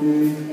Amém.